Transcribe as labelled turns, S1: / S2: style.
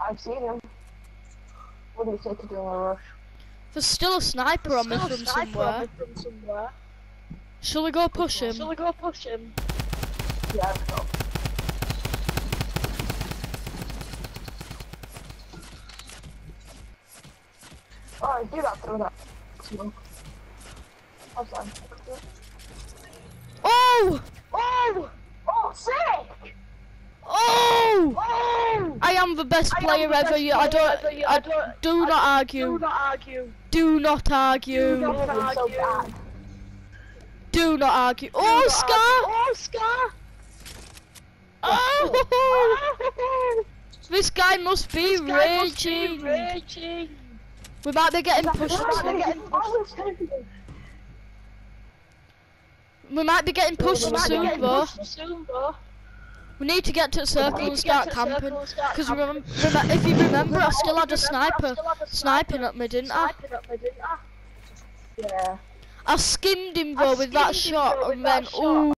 S1: I've seen him. What do you say to doing a rush?
S2: There's still a sniper on me from somewhere.
S3: from somewhere.
S2: Shall we go push him?
S3: Shall we go push him?
S1: Yeah, let's go. Alright, do that through that smoke.
S2: Oh!
S1: Oh! Oh, sick!
S2: Oh!
S1: Oh!
S2: I am the best
S3: I
S2: player
S3: the
S2: ever.
S3: best
S2: You, I
S3: player
S2: don't.
S3: ever, you-
S2: I
S3: I don't-
S2: do not
S3: Do
S2: argue.
S3: not argue.
S2: Do not argue.
S3: Do not
S1: so
S3: argue.
S2: Do not argue.
S3: Do
S2: Oh,
S3: not
S2: Scar!
S3: argue. Oh, Scar!
S2: Oh! This guy must be
S3: This guy must be
S2: raging.
S3: Raging.
S2: We might be getting pushed. Soon.
S1: they're getting pushed.
S2: We might be getting pushed soon,
S1: getting
S2: though.
S3: Pushed soon, though.
S2: We need to get to the circle and start
S3: get to the
S2: camping.
S3: circle and start
S2: Because if you remember, I still had a sniper
S3: still had a
S2: sniping at me, didn't I?
S3: Sniping at me, didn't I?
S1: Yeah.
S2: I skimmed him though with that shot, and then ooh.